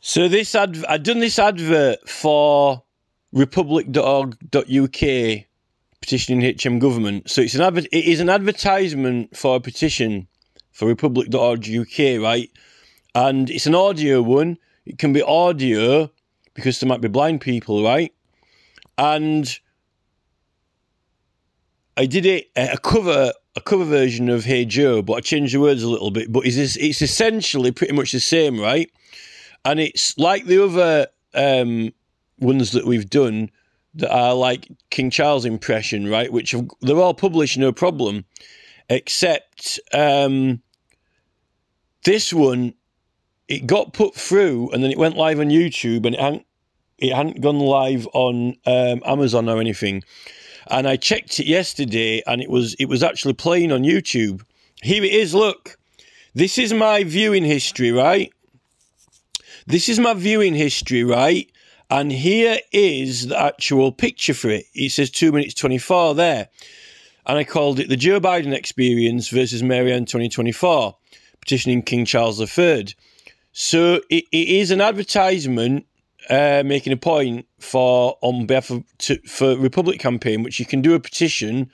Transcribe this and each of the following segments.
So this ad, I've done this advert for republic.org.uk petitioning HM government. So it's an adver- it is an advertisement for a petition for republic.org.uk, right? And it's an audio one. It can be audio because there might be blind people, right? And I did it a cover a cover version of Hey Joe, but I changed the words a little bit. But it's it's essentially pretty much the same, right? And it's like the other um, ones that we've done that are like King Charles impression, right? Which have, they're all published, no problem, except um, this one. It got put through, and then it went live on YouTube, and it hadn't, it hadn't gone live on um, Amazon or anything. And I checked it yesterday, and it was it was actually playing on YouTube. Here it is. Look, this is my viewing history, right? This is my viewing history, right? And here is the actual picture for it. It says 2 minutes 24 there. And I called it the Joe Biden experience versus Marianne 2024, petitioning King Charles III. So it, it is an advertisement uh, making a point for on behalf of to, for Republic campaign, which you can do a petition.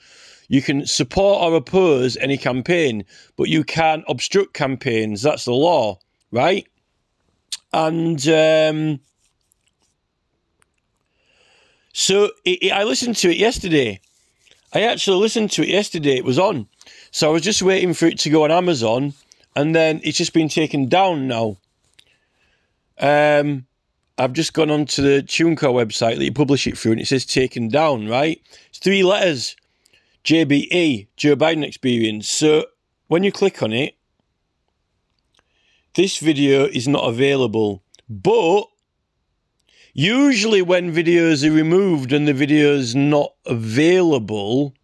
You can support or oppose any campaign, but you can't obstruct campaigns. That's the law, right? And um, so it, it, I listened to it yesterday. I actually listened to it yesterday. It was on. So I was just waiting for it to go on Amazon. And then it's just been taken down now. Um, I've just gone onto the TuneCore website that you publish it through and it says taken down, right? It's three letters. JBE, Joe Biden Experience. So when you click on it, this video is not available. But Usually, when videos are removed and the video is not available,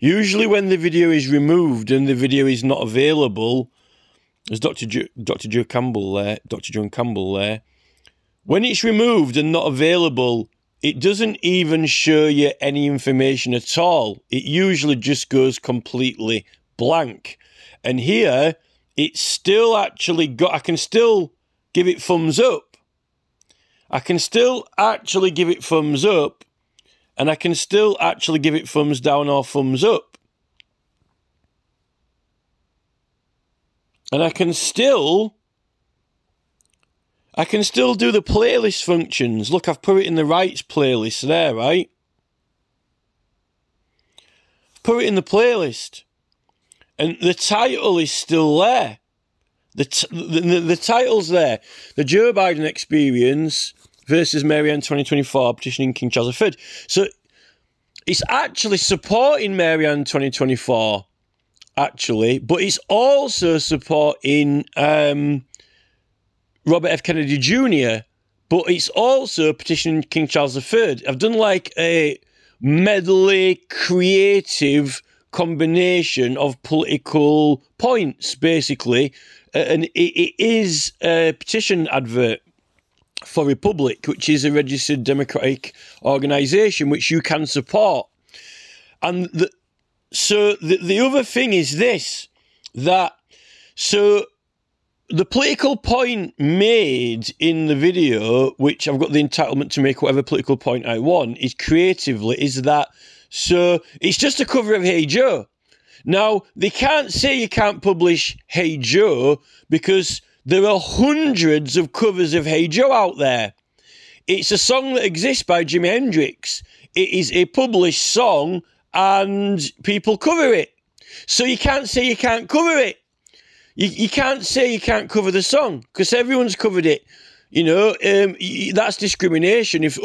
usually when the video is removed and the video is not available, as Dr. Jo- Dr. Joe Campbell there, Dr. John Campbell there. When it's removed and not available, it doesn't even show you any information at all. It usually just goes completely blank. And here, it's still actually got, I can still give it thumbs up I can still actually give it thumbs up and I can still actually give it thumbs down or thumbs up. And I can still I can still do the playlist functions. Look, I've put it in the rights playlist there, right? Put it in the playlist. And the title is still there. The, t- the, the, the title's there. The Joe Biden Experience versus Mary Marianne 2024 petitioning King Charles III. So it's actually supporting Mary Marianne 2024, actually, but it's also supporting um, Robert F. Kennedy Jr., but it's also petitioning King Charles III. I've done like a medley, creative combination of political points, basically. Uh, and it, is a petition advert for Republic, which is a registered democratic organisation which you can support. And the, so the, the other thing is this that so the political point made in the video, which I've got the entitlement to make whatever political point I want, is creatively, is that so it's just a cover of Hey Joe. Now, they can't say you can't publish Hey Joe because there are hundreds of covers of Hey Joe out there. It's a song that exists by Jimi Hendrix. It is a published song and people cover it. So you can't say you can't cover it. You, you can't say you can't cover the song because everyone's covered it. You know, um, that's discrimination. If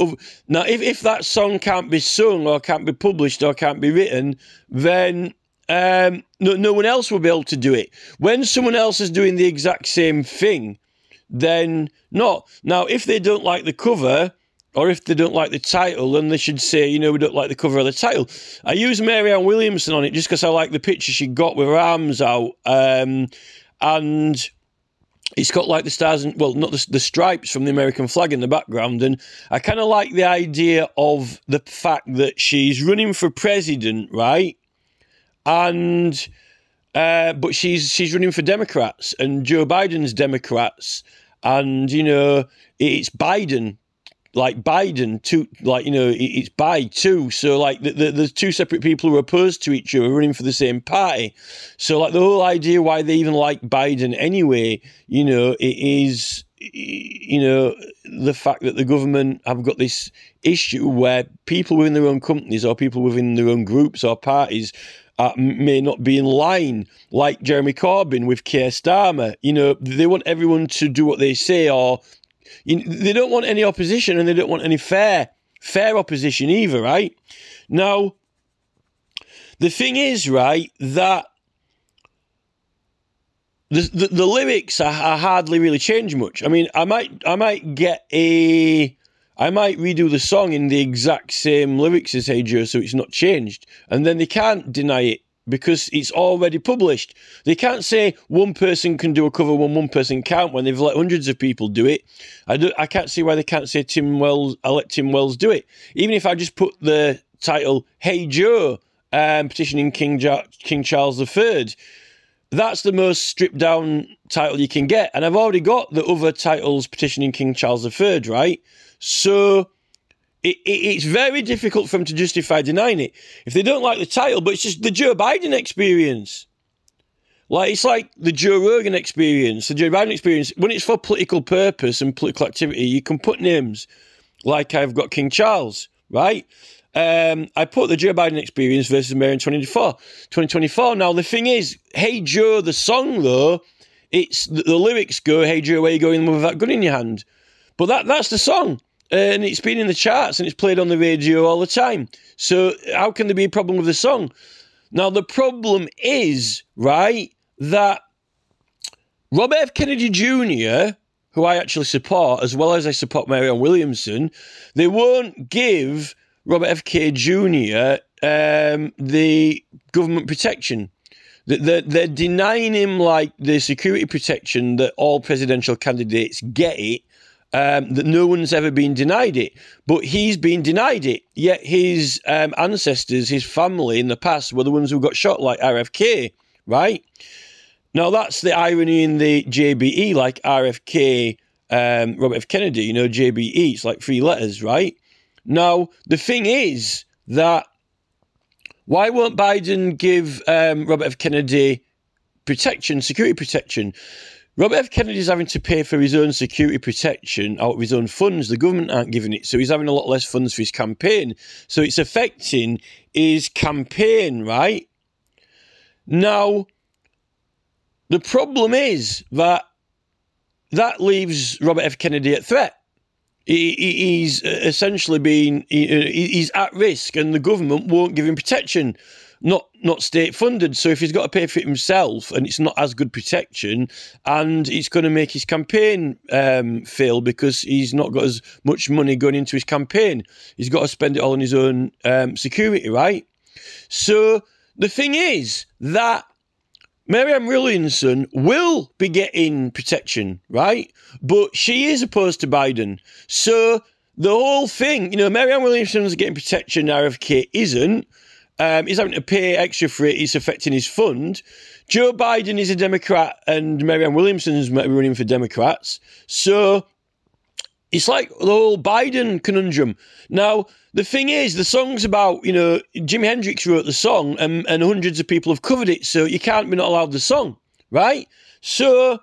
now, if, if that song can't be sung or can't be published or can't be written, then um, no, no one else will be able to do it. When someone else is doing the exact same thing, then not. Now, if they don't like the cover, or if they don't like the title, then they should say, you know, we don't like the cover of the title. I use Marianne Williamson on it just because I like the picture she got with her arms out. Um, and it's got like the stars and, well, not the, the stripes from the American flag in the background. And I kind of like the idea of the fact that she's running for president, right? and uh, but she's she's running for Democrats, and Joe Biden's Democrats, and you know it's Biden like Biden, two, like, you know, it's by two. So, like, the, the, there's two separate people who are opposed to each other running for the same party. So, like, the whole idea why they even like Biden anyway, you know, it is, you know, the fact that the government have got this issue where people within their own companies or people within their own groups or parties uh, may not be in line, like Jeremy Corbyn with Keir Starmer. You know, they want everyone to do what they say or you, they don't want any opposition and they don't want any fair fair opposition either, right? Now, the thing is, right, that the, the, the lyrics are, are, hardly really changed much. I mean, I might I might get a I might redo the song in the exact same lyrics as Hey Joe, so it's not changed, and then they can't deny it because it's already published. They can't say one person can do a cover when one person can't when they've let hundreds of people do it. I do, I can't see why they can't say Tim Wells. I let Tim Wells do it. Even if I just put the title "Hey Joe" um, petitioning King ja- King Charles III, that's the most stripped down title you can get. And I've already got the other titles petitioning King Charles III, right? So it, it, it's very difficult for them to justify denying it. If they don't like the title, but it's just the Joe Biden experience. Like it's like the Joe Rogan experience, the Joe Biden experience. When it's for political purpose and political activity, you can put names like I've got King Charles, right? Um, I put the Joe Biden experience versus Mary in 2024. 2024. Now the thing is, Hey Joe, the song though, it's the, the lyrics go, Hey Joe, where you going with that gun in your hand? But that that's the song and it's been in the charts and it's played on the radio all the time. So how can there be a problem with the song? Now the problem is right that Robert F. Kennedy Jr., who I actually support, as well as I support Marianne Williamson, they won't give Robert F. K. Jr. Um, the government protection. They're, they're denying him like the security protection that all presidential candidates get it um, that no one's ever been denied it, but he's been denied it. Yet his um, ancestors, his family in the past, were the ones who got shot, like RFK, right? Now that's the irony in the JBE, like RFK, um, Robert F. Kennedy. You know, JBE, it's like three letters, right? Now the thing is that why won't Biden give um, Robert F. Kennedy protection, security protection? Robert F. Kennedy's having to pay for his own security protection out of his own funds. The government aren't giving it, so he's having a lot less funds for his campaign. So it's affecting his campaign, right? Now, the problem is that that leaves Robert F. Kennedy at threat. He, he's uh, essentially being uh, he, he's at risk, and the government won't give him protection not not state funded. So if he's got to pay for it himself, and it's not as good protection, and it's going to make his campaign um, fail because he's not got as much money going into his campaign. He's got to spend it all on his own um, security, right? So the thing is that Marianne Williamson will be getting protection, right? But she is opposed to Biden. So the whole thing, you know, Marianne Williamson's getting protection, RFK isn't. Um, he's having to pay extra for it. It's affecting his fund. Joe Biden is a Democrat and Marianne Williamson is running for Democrats. So it's like the whole Biden conundrum. Now, the thing is, the song's about, you know, Jimi Hendrix wrote the song and, and hundreds of people have covered it. So you can't be not allowed the song, right? So,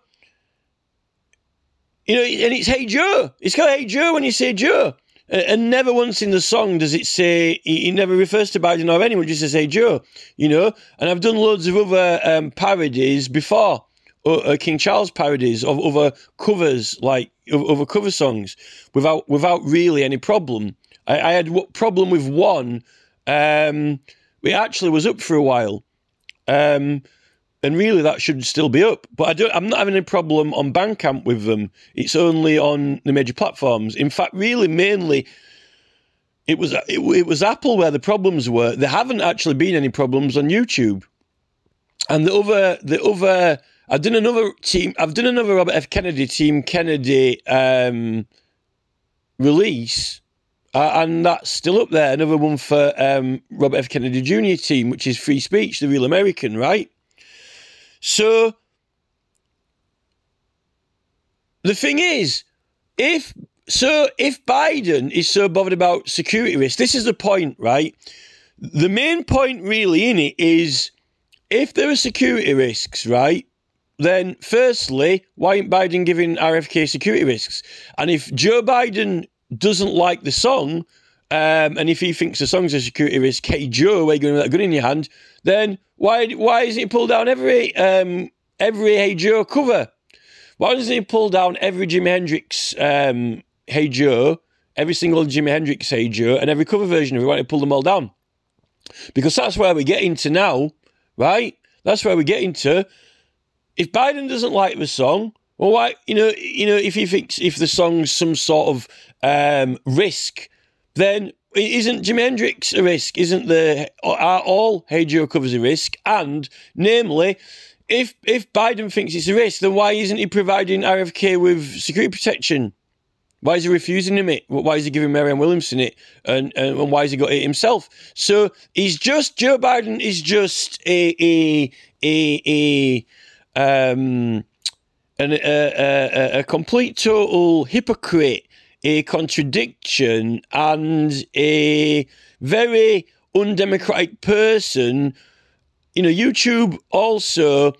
you know, and it's Hey Joe. It's called Hey Joe when you say Joe. And never once in the song does it say, he, never refers to Biden or anyone, just says, hey, Joe, you know? And I've done loads of other um, parodies before, uh, King Charles parodies of other covers, like other cover songs, without without really any problem. I, I had a problem with one, um, it actually was up for a while. Um, and really that should still be up. But I don't. I'm not having any problem on Bandcamp with them. It's only on the major platforms. In fact, really, mainly, it was it, it was Apple where the problems were. There haven't actually been any problems on YouTube. And the other the other I've done another team. I've done another Robert F Kennedy team Kennedy um, release. Uh, and that's still up there. Another one for um, Robert F. Kennedy Jr. team, which is Free Speech, the Real American, right? So the thing is, if so, if Biden is so bothered about security risks, this is the point, right? The main point, really, in it is if there are security risks, right? Then, firstly, why ain't Biden giving RFK security risks? And if Joe Biden doesn't like the song, um, and if he thinks the song's a security risk, hey Joe, where you going with that gun in your hand? Then why why isn't he pull down every um, every Hey Joe cover? Why doesn't he pull down every Jimi Hendrix um, Hey Joe, every single Jimi Hendrix Hey Joe, and every cover version of it? Why don't he pull them all down? Because that's where we're getting to now, right? That's where we're getting to. If Biden doesn't like the song, well, why? You know, you know, if he thinks if the song's some sort of um, risk, then isn't Jim Hendrix a risk? Isn't the are all Hey covers a risk? And namely, if if Biden thinks it's a risk, then why isn't he providing RFK with security protection? Why is he refusing him it? Why is he giving Marianne Williamson it? And, and, and why has he got it himself? So he's just Joe Biden is just a a a, a um an, a, a, a complete total hypocrite, a contradiction, and a very undemocratic person. You know, YouTube also,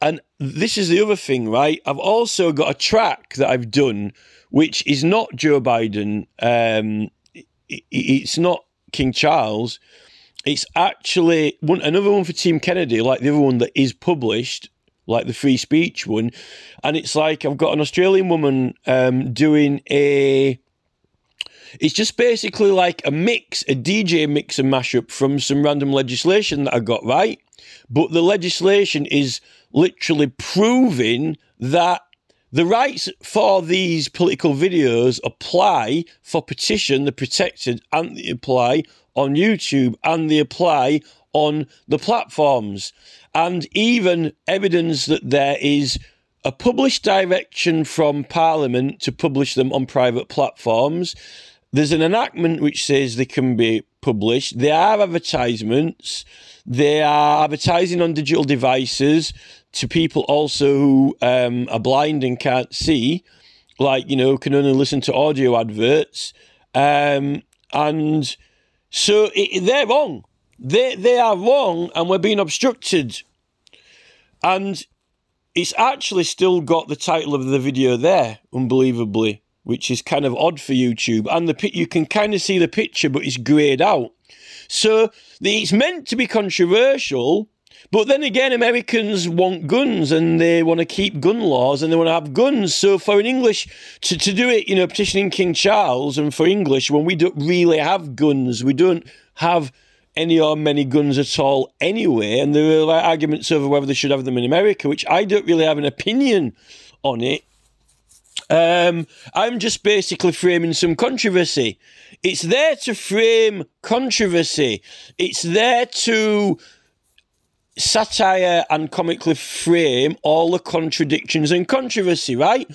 and this is the other thing, right? I've also got a track that I've done which is not Joe Biden. Um, it's not King Charles. It's actually one another one for Team Kennedy, like the other one that is published, like the free speech one. And it's like I've got an Australian woman um, doing a. It's just basically like a mix, a DJ mix and mashup from some random legislation that I got right. But the legislation is literally proving that the rights for these political videos apply for petition, the protected, and they apply on YouTube and they apply on the platforms. And even evidence that there is a published direction from Parliament to publish them on private platforms. There's an enactment which says they can be published. There are advertisements. They are advertising on digital devices to people also who um, are blind and can't see, like, you know, can only listen to audio adverts. Um, and so it, they're wrong. They, they are wrong and we're being obstructed. And it's actually still got the title of the video there, unbelievably, which is kind of odd for YouTube. And the you can kind of see the picture, but it's greyed out. So it's meant to be controversial, but then again, Americans want guns and they want to keep gun laws and they want to have guns. So for an English to, to do it, you know, petitioning King Charles and for English, when we don't really have guns, we don't have any or many guns at all anyway. And there are like, arguments over whether they should have them in America, which I don't really have an opinion on it. Um, I'm just basically framing some controversy. It's there to frame controversy. It's there to satire and comically frame all the contradictions and controversy, right?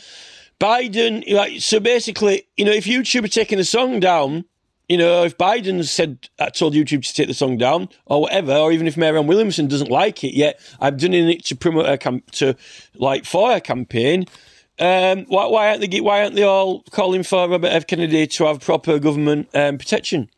Biden, like, so basically, you know, if YouTube are taking the song down, you know, if Biden said, I uh, told YouTube to take the song down or whatever, or even if Marianne Williamson doesn't like it yet, I've done it to promote her camp, to like for campaign. Um, why, why aren't they? Why aren't they all calling for Robert F. Kennedy to have proper government um, protection?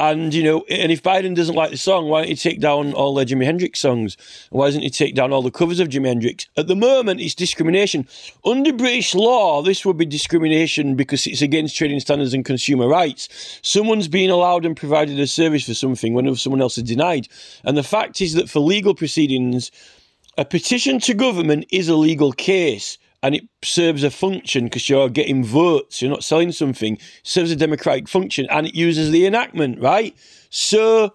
And you know, and if Biden doesn't like the song, why don't he take down all the Jimi Hendrix songs? Why doesn't he take down all the covers of Jimi Hendrix? At the moment, it's discrimination. Under British law, this would be discrimination because it's against trading standards and consumer rights. Someone's being allowed and provided a service for something when someone else is denied. And the fact is that for legal proceedings, a petition to government is a legal case and it serves a function because you're getting votes, you're not selling something, serves a democratic function and it uses the enactment, right? So,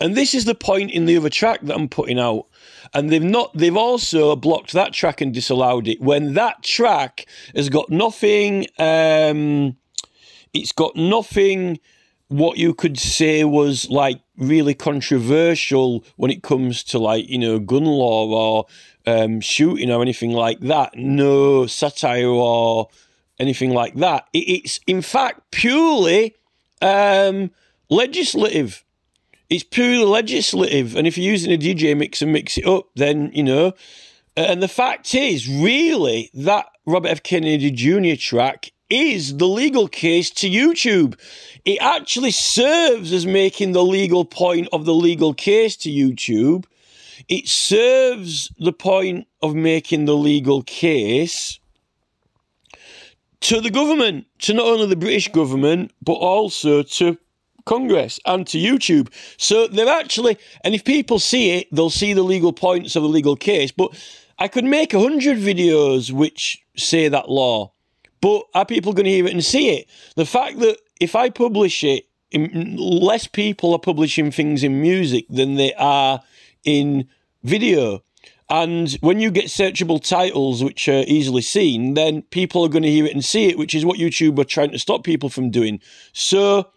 and this is the point in the other track that I'm putting out. And they've not, they've also blocked that track and disallowed it when that track has got nothing, um, it's got nothing what you could say was like really controversial when it comes to like you know gun law or um, shooting or anything like that. No satire or anything like that. It's in fact purely um, legislative. It's purely legislative, and if you're using a DJ mix and mix it up, then you know. And the fact is, really, that Robert F. Kennedy Jr. track is the legal case to YouTube. It actually serves as making the legal point of the legal case to YouTube. It serves the point of making the legal case to the government, to not only the British government, but also to Congress and to YouTube. So they're actually, and if people see it, they'll see the legal points of the legal case. But I could make a hundred videos which say that law, but are people going to hear it and see it? The fact that if I publish it, less people are publishing things in music than they are in video. And when you get searchable titles which are easily seen, then people are going to hear it and see it, which is what YouTube are trying to stop people from doing. So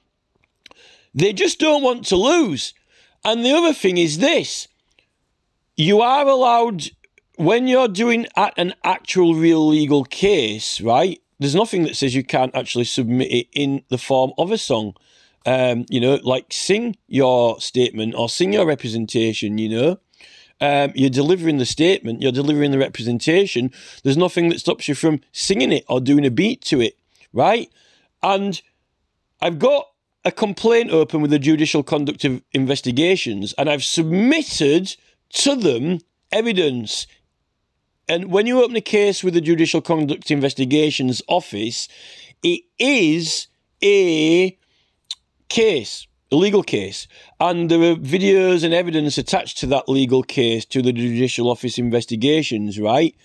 they just don't want to lose. And the other thing is this you are allowed, when you're doing an actual real legal case, right? There's nothing that says you can't actually submit it in the form of a song. Um, you know, like sing your statement or sing your representation, you know. Um, you're delivering the statement, you're delivering the representation. There's nothing that stops you from singing it or doing a beat to it, right? And I've got a complaint open with the Judicial Conduct of Investigations, and I've submitted to them evidence. And when you open a case with the Judicial Conduct Investigations Office, it is a case a legal case, and there are videos and evidence attached to that legal case to the Judicial Office investigations, right?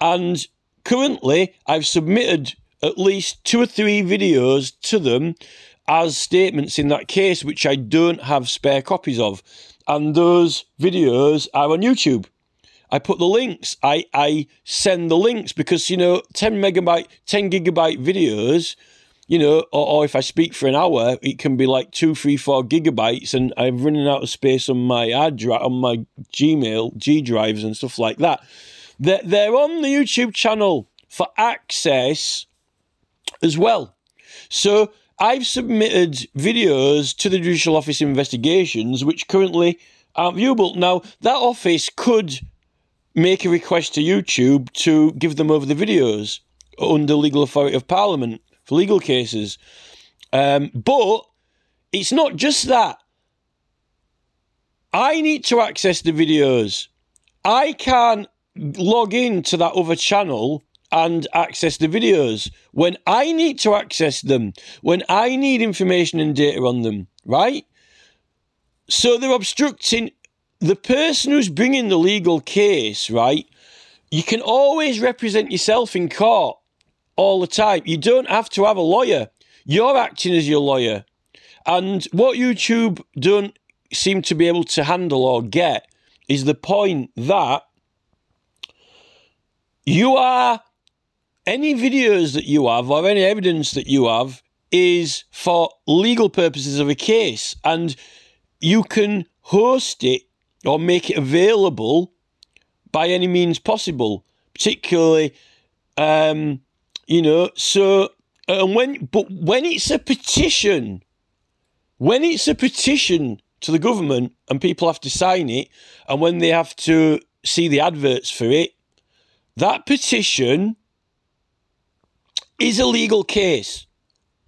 And currently, I've submitted at least two or three videos to them as statements in that case, which I don't have spare copies of. And those videos are on YouTube. I put the links. I, I send the links because, you know, 10 megabyte, 10 gigabyte videos you know, or, or, if I speak for an hour, it can be like two, three, four gigabytes, and I'm running out of space on my hard drive, on my Gmail, G drives, and stuff like that. They're, they're on the YouTube channel for access as well. So I've submitted videos to the Judicial Office investigations, which currently aren't viewable. Now, that office could make a request to YouTube to give them over the videos under legal authority of Parliament for legal cases. Um, but it's not just that. I need to access the videos. I can't log in to that other channel and access the videos when I need to access them, when I need information and data on them, right? So they're obstructing the person who's bringing the legal case, right? You can always represent yourself in court all the time. You don't have to have a lawyer. You're acting as your lawyer. And what YouTube don't seem to be able to handle or get is the point that you are any videos that you have or any evidence that you have is for legal purposes of a case and you can host it or make it available by any means possible particularly um, you know, so and when but when it's a petition, when it's a petition to the government and people have to sign it, and when they have to see the adverts for it, that petition is a legal case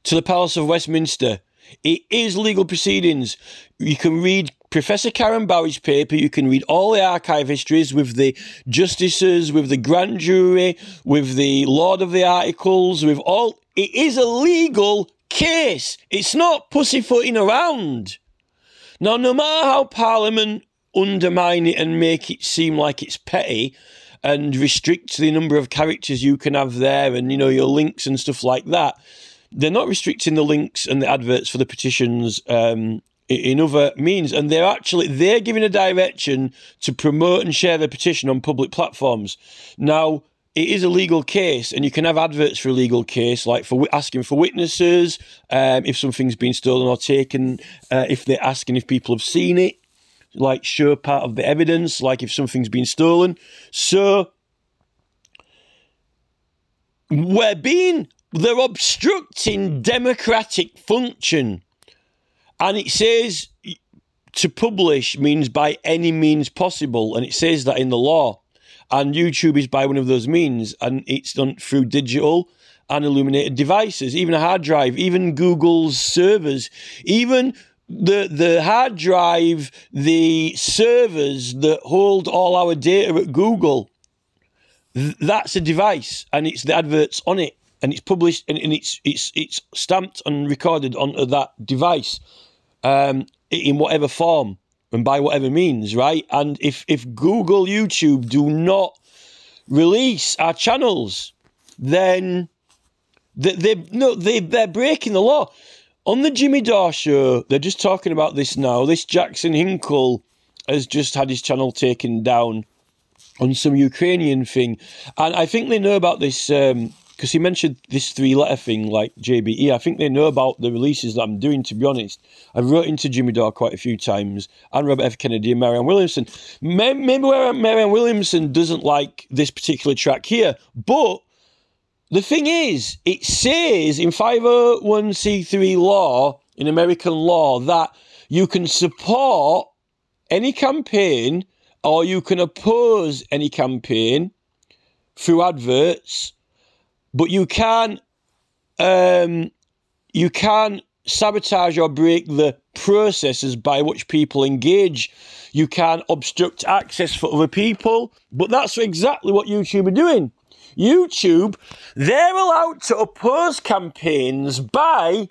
to the Palace of Westminster. It is legal proceedings. You can read Professor Karen Barry's paper, you can read all the archive histories with the justices, with the grand jury, with the Lord of the Articles, with all. It is a legal case. It's not pussyfooting around. Now, no matter how Parliament undermine it and make it seem like it's petty and restrict the number of characters you can have there and, you know, your links and stuff like that, they're not restricting the links and the adverts for the petitions um, in other means and they're actually they're giving a direction to promote and share the petition on public platforms. Now it is a legal case and you can have adverts for a legal case like for asking for witnesses um, if something's been stolen or taken uh, if they're asking if people have seen it like show part of the evidence like if something's been stolen. So we're being they're obstructing democratic function and it says to publish means by any means possible, and it says that in the law. and YouTube is by one of those means, and it's done through digital and illuminated devices, even a hard drive, even Google's servers, even the the hard drive, the servers that hold all our data at Google. That's a device, and it's the adverts on it, and it's published, and, and it's it's it's stamped and recorded onto that device, um, in whatever form and by whatever means, right? And if if Google, YouTube do not release our channels, then they, they no they they're breaking the law. On the Jimmy Dore show, they're just talking about this now. This Jackson Hinkle has just had his channel taken down on some Ukrainian thing, and I think they know about this. Um, because he mentioned this three letter thing like JBE. I think they know about the releases that I'm doing, to be honest. I've wrote into Jimmy Dore quite a few times, and Robert F. Kennedy and Marianne Williamson. Maybe Marianne Williamson doesn't like this particular track here, but the thing is, it says in 501c3 law, in American law, that you can support any campaign or you can oppose any campaign through adverts but you can um, you can sabotage or break the processes by which people engage. You can obstruct access for other people, but that's exactly what YouTube are doing. YouTube, they're allowed to oppose campaigns by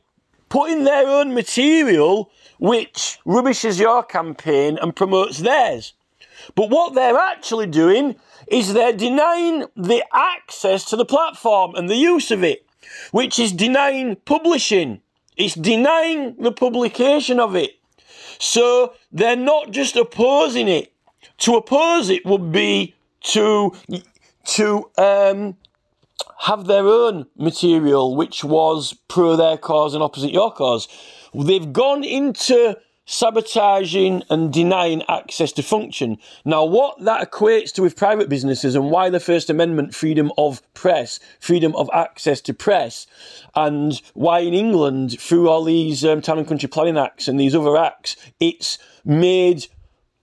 putting their own material which rubbishes your campaign and promotes theirs. But what they're actually doing is they're denying the access to the platform and the use of it, which is denying publishing. It's denying the publication of it. So they're not just opposing it. To oppose it would be to to um, have their own material, which was pro their cause and opposite your cause. They've gone into sabotaging and denying access to function. Now, what that equates to with private businesses and why the First Amendment, freedom of press, freedom of access to press, and why in England, through all these um, Town and Country Planning Acts and these other acts, it's made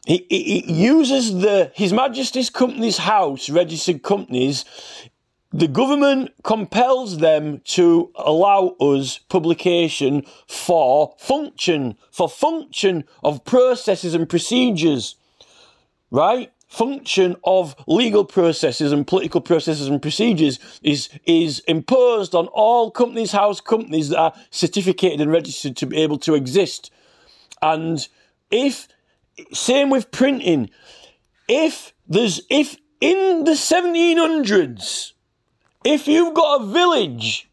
it, uses the His Majesty's Companies House registered companies the government compels them to allow us publication for function, for function of processes and procedures, right? Function of legal processes and political processes and procedures is, is imposed on all companies, house companies that are certificated and registered to be able to exist. And if, same with printing, if there's, if in the 1700s, if you've got a village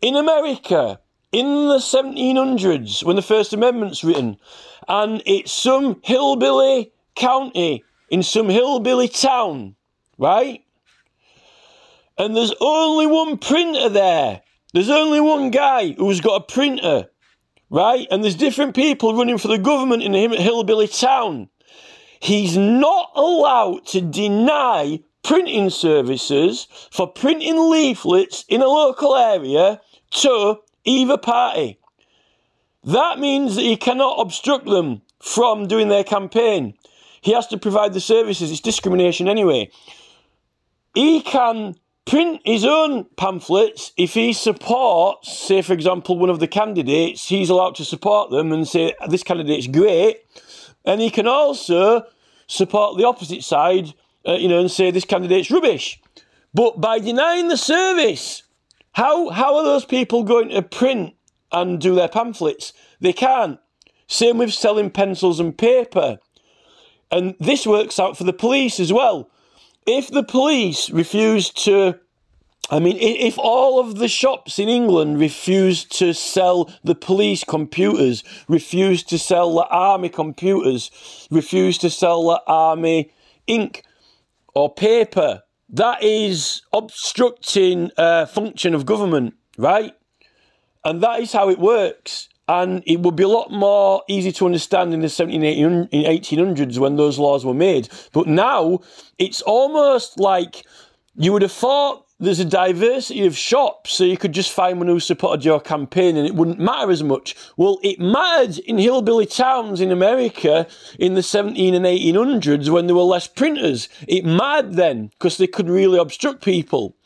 in America in the 1700s when the First Amendment's written, and it's some hillbilly county in some hillbilly town, right? And there's only one printer there. There's only one guy who's got a printer, right? And there's different people running for the government in a hillbilly town. He's not allowed to deny printing services for printing leaflets in a local area to either party. That means that he cannot obstruct them from doing their campaign. He has to provide the services. It's discrimination anyway. He can print his own pamphlets if he supports, say, for example, one of the candidates. He's allowed to support them and say, this candidate's great. And he can also support the opposite side uh, you know, and say this candidate's rubbish. But by denying the service, how, how are those people going to print and do their pamphlets? They can't. Same with selling pencils and paper. And this works out for the police as well. If the police refuse to, I mean, if all of the shops in England refuse to sell the police computers, refuse to sell the army computers, refuse to sell the army ink, or paper. That is obstructing a function of government, right? And that is how it works. And it would be a lot more easy to understand in the 1800s when those laws were made. But now it's almost like you would have thought there's a diversity of shops, so you could just find one who supported your campaign and it wouldn't matter as much. Well, it mattered in hillbilly towns in America in the 17 and 1800s when there were less printers. It mattered then because they could really obstruct people.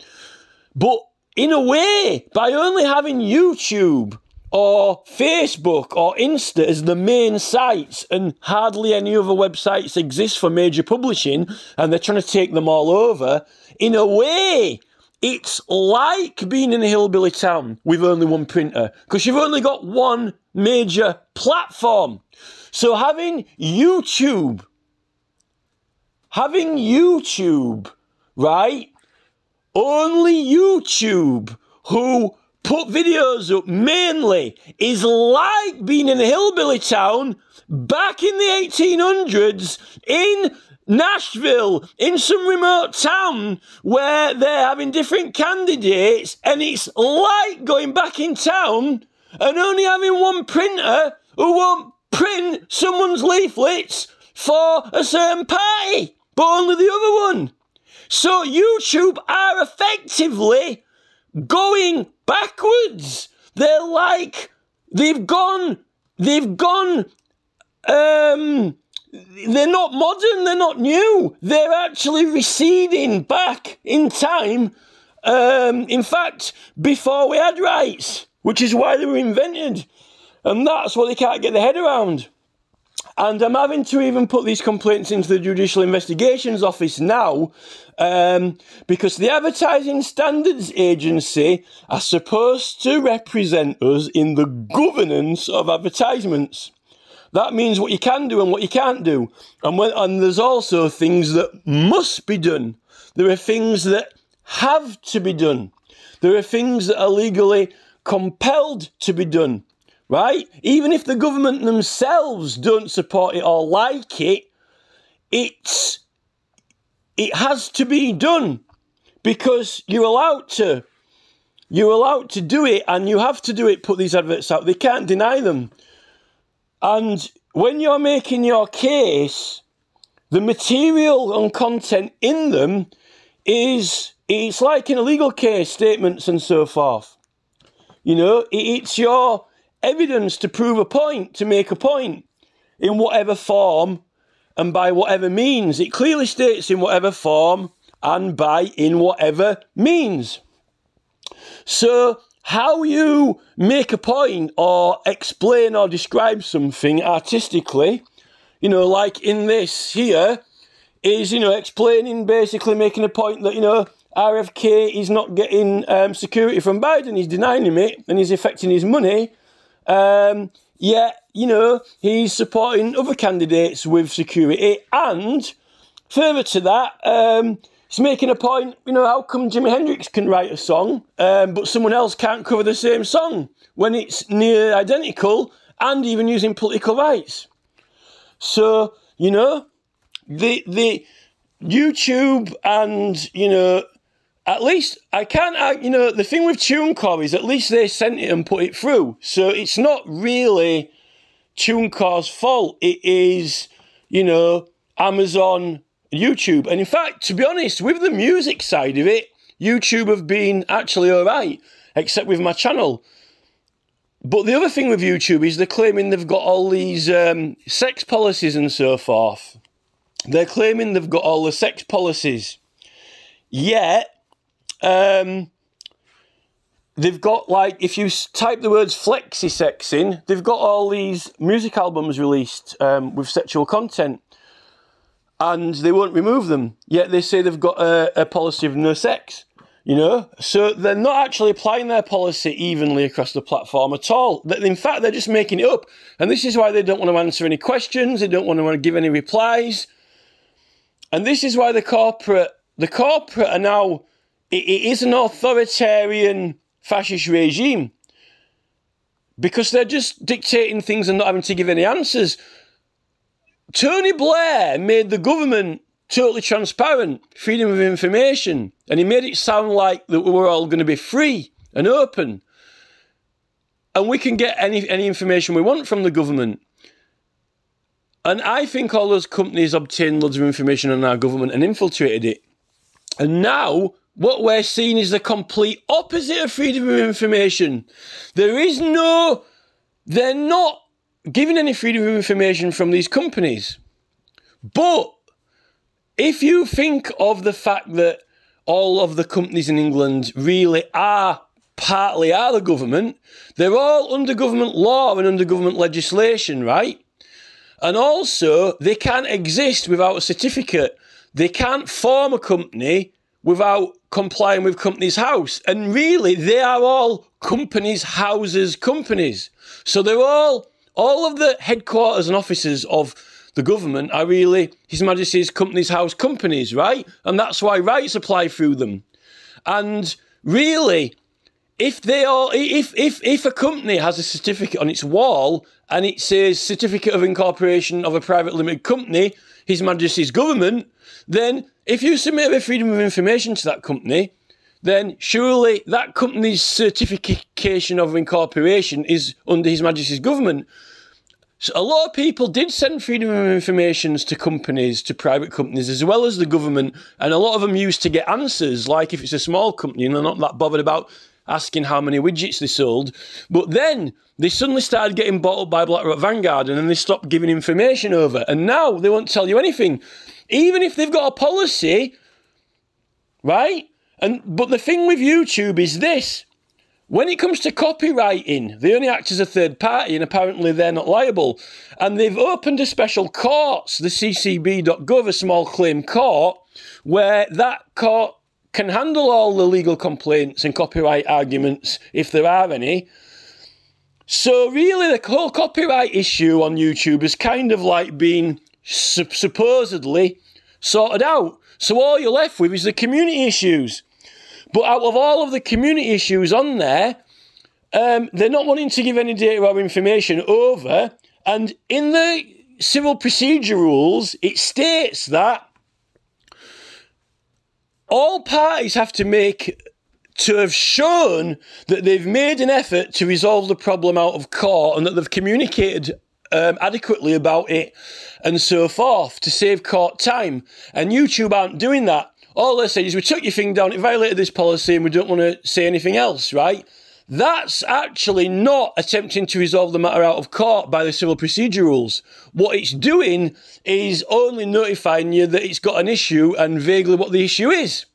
But in a way, by only having YouTube or Facebook or Insta as the main sites, and hardly any other websites exist for major publishing, and they're trying to take them all over, in a way, it's like being in a hillbilly town with only one printer because you've only got one major platform. So having YouTube, having YouTube, right? Only YouTube who put videos up mainly is like being in a hillbilly town back in the 1800s in Nashville, in some remote town where they're having different candidates, and it's like going back in town and only having one printer who won't print someone's leaflets for a certain party, but only the other one. So YouTube are effectively going backwards. They're like they've gone, they've gone, um, they're not modern, they're not new. They're actually receding back in time. Um, in fact, before we had rights, which is why they were invented. And that's what they can't get their head around. And I'm having to even put these complaints into the Judicial Investigations Office now um, because the Advertising Standards Agency are supposed to represent us in the governance of advertisements. That means what you can do and what you can't do. And, when, and there's also things that must be done. There are things that have to be done. There are things that are legally compelled to be done, right? Even if the government themselves don't support it or like it, it's it has to be done because you're allowed to. You're allowed to do it and you have to do it, put these adverts out. They can't deny them. And when you're making your case, the material and content in them is it's like in a legal case, statements and so forth. You know, it's your evidence to prove a point, to make a point in whatever form and by whatever means. It clearly states in whatever form and by in whatever means. So how you make a point or explain or describe something artistically, you know, like in this here, is, you know, explaining, basically making a point that, you know, RFK is not getting um, security from Biden, he's denying him it, and he's affecting his money. Um, yet, you know, he's supporting other candidates with security, and further to that, um, he's making a point, you know, how come Jimi Hendrix can write a song, um, but someone else can't cover the same song when it's near identical and even using political rights? So, you know, the the YouTube and, you know, at least I can't, you know, the thing with TuneCore is at least they sent it and put it through. So it's not really TuneCore's fault. It is, you know, Amazon YouTube. And in fact, to be honest, with the music side of it, YouTube have been actually all right, except with my channel. But the other thing with YouTube is they're claiming they've got all these um, sex policies and so forth. They're claiming they've got all the sex policies. Yet, um, they've got like, if you type the words flexi sex in, they've got all these music albums released um, with sexual content and they won't remove them. Yet they say they've got a, a policy of no sex. You know, so they're not actually applying their policy evenly across the platform at all. In fact, they're just making it up. And this is why they don't want to answer any questions, they don't want to give any replies. And this is why the corporate, the corporate are now, it, it is an authoritarian fascist regime. Because they're just dictating things and not having to give any answers. Tony Blair made the government totally transparent, freedom of information, and he made it sound like that we were all going to be free and open. And we can get any, any information we want from the government. And I think all those companies obtained loads of information on our government and infiltrated it. And now what we're seeing is the complete opposite of freedom of information. There is no, they're not giving any freedom of information from these companies. But if you think of the fact that all of the companies in England really are partly are the government, they're all under government law and under government legislation, right? And also, they can't exist without a certificate. They can't form a company without complying with Companies House. And really, they are all companies, houses, companies. So they're all, all of the headquarters and offices of the government are really His Majesty's Companies House companies, right? And that's why rights apply through them. And really, if they all if if if a company has a certificate on its wall and it says certificate of incorporation of a private limited company, His Majesty's government, then if you submit a freedom of information to that company, then surely that company's certification of incorporation is under His Majesty's government. So a lot of people did send freedom of informations to companies, to private companies, as well as the government, and a lot of them used to get answers, like if it's a small company and they're not that bothered about asking how many widgets they sold. But then they suddenly started getting up by BlackRock Vanguard and then they stopped giving information over. And now they won't tell you anything. Even if they've got a policy, right? And but the thing with YouTube is this. When it comes to copywriting, they only act as a third party and apparently they're not liable. And they've opened a special court, the ccb.gov, a small claim court, where that court can handle all the legal complaints and copyright arguments if there are any. So, really, the whole copyright issue on YouTube is kind of like being supposedly sorted out. So, all you're left with is the community issues. But out of all of the community issues on there, um, they're not wanting to give any data or information over. And in the civil procedure rules, it states that all parties have to make to have shown that they've made an effort to resolve the problem out of court and that they've communicated um, adequately about it and so forth to save court time. And YouTube aren't doing that. All they say is, we took your thing down, it violated this policy, and we don't want to say anything else, right? That's actually not attempting to resolve the matter out of court by the civil procedure rules. What it's doing is only notifying you that it's got an issue and vaguely what the issue is.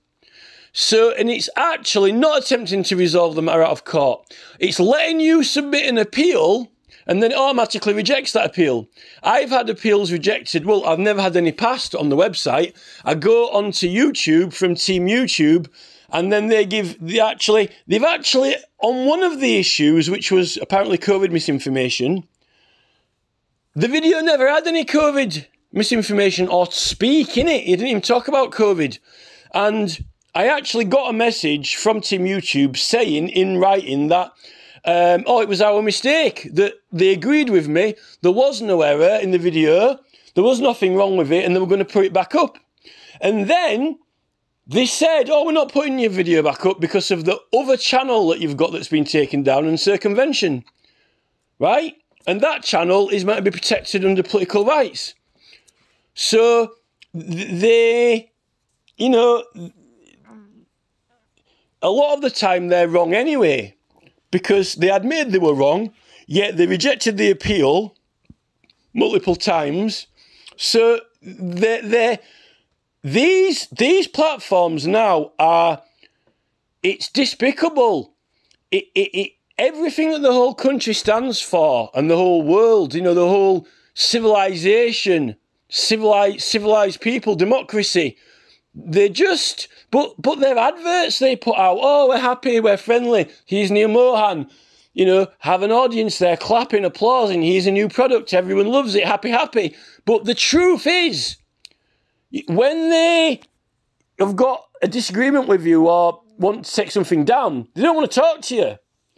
So, and it's actually not attempting to resolve the matter out of court. It's letting you submit an appeal and then it automatically rejects that appeal. I've had appeals rejected. Well, I've never had any passed on the website. I go onto YouTube from Team YouTube and then they give the actually they've actually on one of the issues which was apparently covid misinformation the video never had any covid misinformation or speak in it it didn't even talk about covid and i actually got a message from team youtube saying in writing that um, oh it was our mistake that they agreed with me there was no error in the video there was nothing wrong with it and they were going to put it back up and then they said, oh, we're not putting your video back up because of the other channel that you've got that's been taken down in circumvention. Right? And that channel is meant to be protected under political rights. So they, you know, a lot of the time they're wrong anyway because they admitted they were wrong, yet they rejected the appeal multiple times. So they're, they're these these platforms now are it's despicable. It, it, it everything that the whole country stands for and the whole world, you know, the whole civilization, civilized civilized people, democracy. They just but but their adverts they put out, oh we're happy, we're friendly, he's Neal Mohan. You know, have an audience there clapping, applauding, he's a new product, everyone loves it, happy, happy. But the truth is, when they have got a disagreement with you or want to take something down, they don't want to talk to you.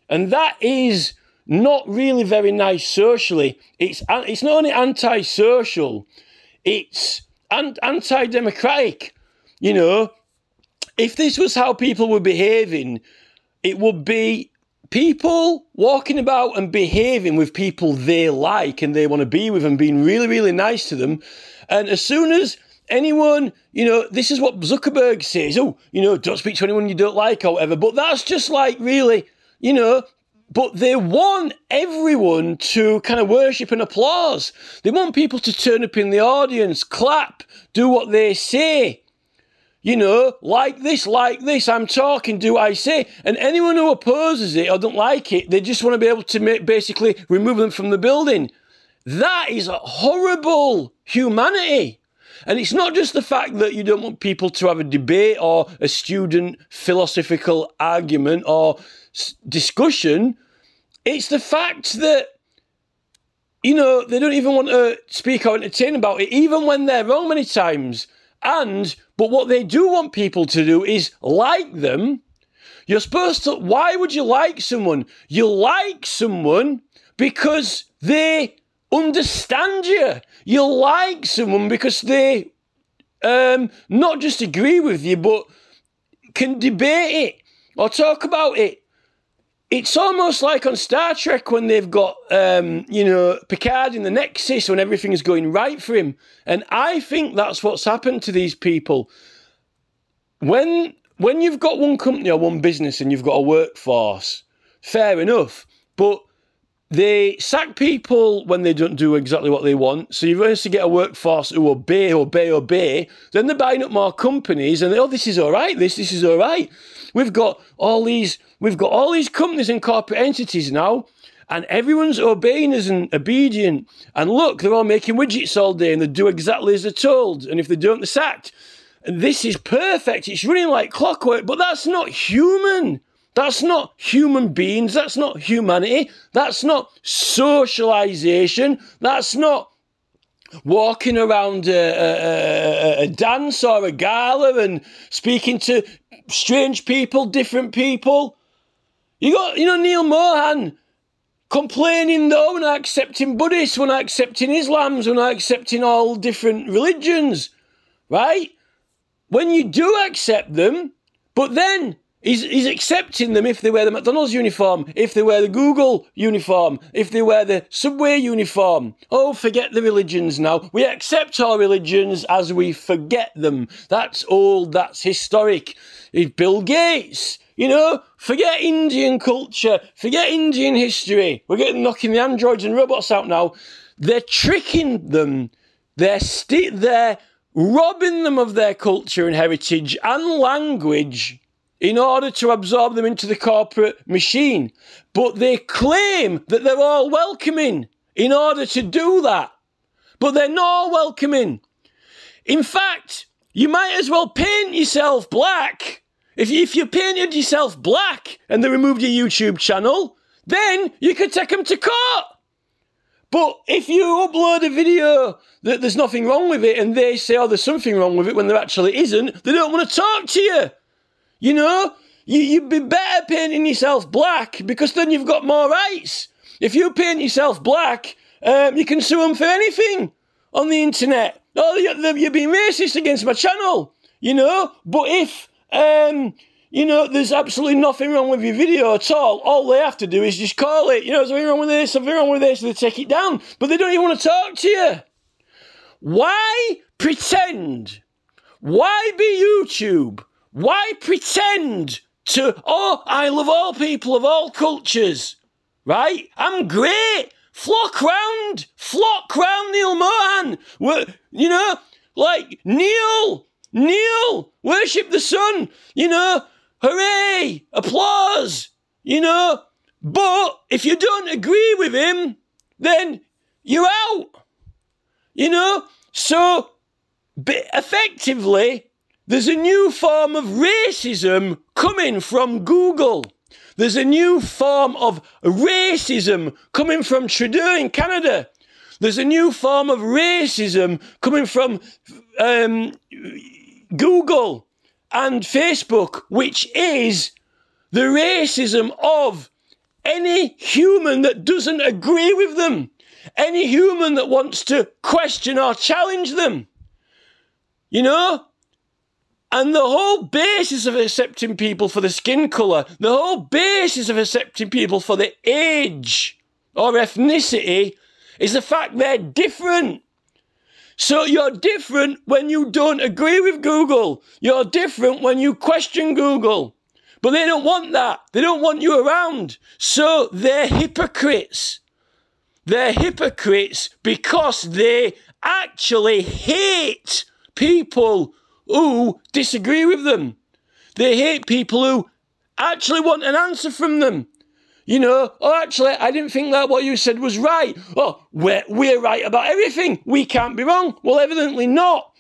And that is not really very nice socially. It's, it's not only anti-social, it's anti-democratic. You know, if this was how people were behaving, it would be people walking about and behaving with people they like and they want to be with and being really, really nice to them. And as soon as anyone, you know, this is what Zuckerberg says. Oh, you know, don't speak to anyone you don't like or whatever. But that's just like really, you know, but they want everyone to kind of worship and applause. They want people to turn up in the audience, clap, do what they say. You know, like this, like this, I'm talking, do I say. And anyone who opposes it or don't like it, they just want to be able to make, basically remove them from the building. That is a horrible humanity. And it's not just the fact that you don't want people to have a debate or a student philosophical argument or discussion. It's the fact that, you know, they don't even want to speak or entertain about it, even when they're wrong many times. And, but what they do want people to do is like them. You're supposed to, why would you like someone? You like someone because they understand you. You like someone because they um, not just agree with you, but can debate it or talk about it. It's almost like on Star Trek when they've got, um, you know, Picard in the Nexus when everything is going right for him. And I think that's what's happened to these people. When when you've got one company or one business and you've got a workforce, fair enough. But they sack people when they don't do exactly what they want. So you've to get a workforce who obey, obey, obey. Then they're buying up more companies, and they, oh, this is all right. This, this is all right. We've got all these, we've got all these companies and corporate entities now, and everyone's obeying us and obedient. And look, they're all making widgets all day, and they do exactly as they're told. And if they don't, they're sacked. And this is perfect. It's running like clockwork, but that's not human. That's not human beings. That's not humanity. That's not socialization. That's not walking around a, a, a, dance or a gala and speaking to strange people, different people. You got, you know, Neal Mohan complaining though, when I accepting Buddhists, when I accepting Islams, when I accepting all different religions, right? When you do accept them, but then He's, he's accepting them if they wear the McDonald's uniform, if they wear the Google uniform, if they wear the Subway uniform. Oh, forget the religions now. We accept our religions as we forget them. That's old, that's historic. If Bill Gates, you know, forget Indian culture, forget Indian history. We're getting knocking the androids and robots out now. They're tricking them. They're, st- they're robbing them of their culture and heritage and language in order to absorb them into the corporate machine. But they claim that they're all welcoming in order to do that. But they're not welcoming. In fact, you might as well paint yourself black. If you, if you painted yourself black and they removed your YouTube channel, then you could take them to court. But if you upload a video that there's nothing wrong with it and they say, oh, there's something wrong with it when there actually isn't, they don't want to talk to you. You know, you, you'd be better painting yourself black because then you've got more rights. If you paint yourself black, um, you can sue them for anything on the internet. Oh, you're being racist against my channel, you know. But if, um, you know, there's absolutely nothing wrong with your video at all, all they have to do is just call it, you know, something wrong with this, something wrong with this, they take it down. But they don't even want to talk to you. Why pretend? Why be YouTube? Why pretend to, oh, I love all people of all cultures, right? I'm great. Flock round, flock round Neal Mohan. You know, like, Neal, Neal, worship the sun, you know, hooray, applause, you know. But if you don't agree with him, then you're out, you know. So, effectively, there's a new form of racism coming from Google. There's a new form of racism coming from Trudeau in Canada. There's a new form of racism coming from um, Google and Facebook, which is the racism of any human that doesn't agree with them, any human that wants to question or challenge them. You know, and the whole basis of accepting people for the skin colour, the whole basis of accepting people for the age or ethnicity is the fact they're different. So you're different when you don't agree with Google. You're different when you question Google. But they don't want that. They don't want you around. So they're hypocrites. They're hypocrites because they actually hate people who disagree with them. They hate people who actually want an answer from them. You know, oh, actually, I didn't think that what you said was right. Oh, we're, we're right about everything. We can't be wrong. Well, evidently not.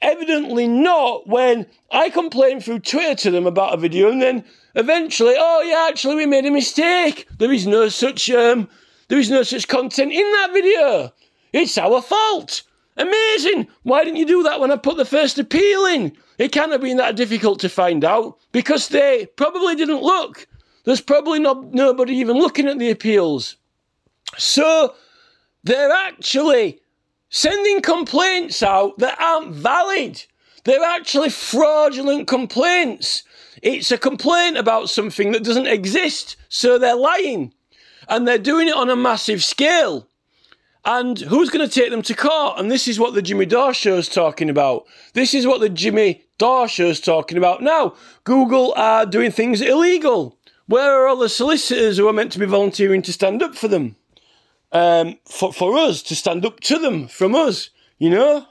Evidently not when I complain through Twitter to them about a video and then eventually, oh, yeah, actually, we made a mistake. There is no such, um, there is no such content in that video. It's our fault. Amazing! Why didn't you do that when I put the first appeal in? It can't have been that difficult to find out because they probably didn't look. There's probably not nobody even looking at the appeals. So they're actually sending complaints out that aren't valid. They're actually fraudulent complaints. It's a complaint about something that doesn't exist, so they're lying. And they're doing it on a massive scale. And who's going to take them to court? And this is what the Jimmy Dore show is talking about. This is what the Jimmy Dore show is talking about. Now, Google are doing things illegal. Where are all the solicitors who are meant to be volunteering to stand up for them? Um, for, for us, to stand up to them from us, you know?